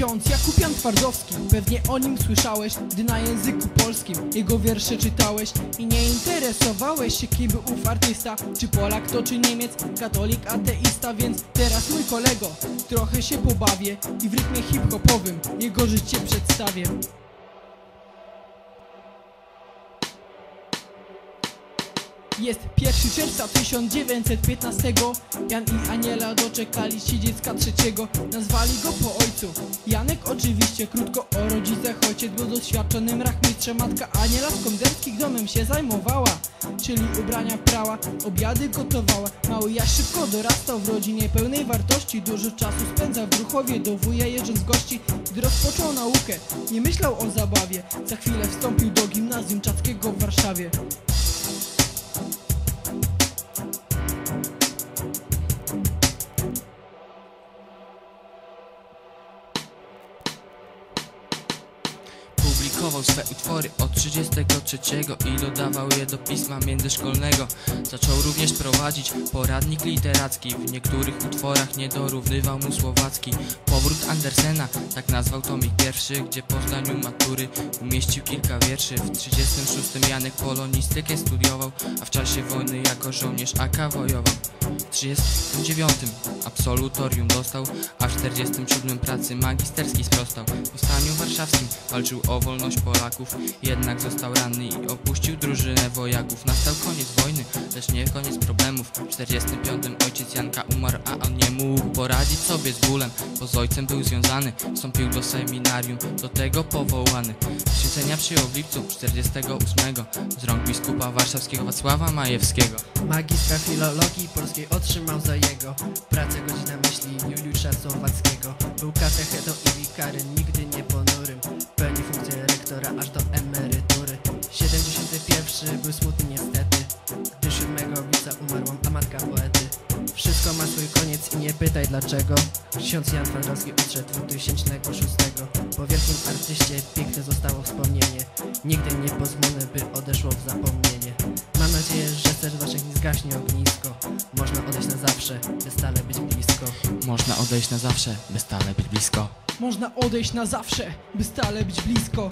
Ksiądz Jakubian Twardowski, pewnie o nim słyszałeś, gdy na języku polskim jego wiersze czytałeś. I nie interesowałeś się kim był ów artysta, czy Polak to czy Niemiec, katolik, ateista, więc teraz mój kolego, trochę się pobawię i w rytmie hip-hopowym jego życie przedstawię. Jest 1 czerwca 1915 Jan i Aniela doczekali się dziecka trzeciego. Nazwali go po ojcu. Janek oczywiście krótko o rodzicach Ojciec był doświadczonym rachmistrzem. Matka Aniela z konderskich domem się zajmowała Czyli ubrania prała, obiady gotowała. Mały Jaś szybko dorastał w rodzinie pełnej wartości. Dużo czasu spędzał w Druchowie do wuja jeżdżąc w gości Gdy rozpoczął naukę, nie myślał o zabawie. Za chwilę wstąpił do gimnazjum czackiego w Warszawie Publikował swe utwory od 33 i dodawał je do pisma międzyszkolnego. Zaczął również prowadzić poradnik literacki, w niektórych utworach nie dorównywał mu słowacki. Powrót Andersena, tak nazwał tomik pierwszy, gdzie po zdaniu matury umieścił kilka wierszy. W 36 Janek polonistykę studiował, a w czasie wojny jako żołnierz AK wojował. W 39 absolutorium dostał, a w 47 pracy magisterskiej sprostał. W powstaniu warszawskim walczył o wolność Polaków, jednak został ranny i opuścił drużynę wojaków. Nastał koniec wojny, lecz nie koniec problemów. W 45 ojciec Janka umarł, a on nie mógł poradzić sobie z bólem, bo z ojcem był związany. Wstąpił do seminarium, do tego powołany. Święcenia przyjął w lipcu 48 z rąk biskupa warszawskiego Wacława Majewskiego. Magistra filologii polskiej otrzymał za jego pracę godzina myśli Juliusza Słowackiego. Był katechetą i wikarym, nigdy nie 71 był smutny niestety, gdy 7 lipca umarła a matka poety. Wszystko ma swój koniec i nie pytaj dlaczego. Ksiądz Jan Twardowski odszedł 2006. Po wielkim artyście piękne zostało wspomnienie. Nigdy nie pozwolę, by odeszło w zapomnienie. Mam nadzieję, że serc waszych nie zgaśnie ognisko. Można odejść na zawsze, by stale być blisko. Można odejść na zawsze, by stale być blisko. Można odejść na zawsze, by stale być blisko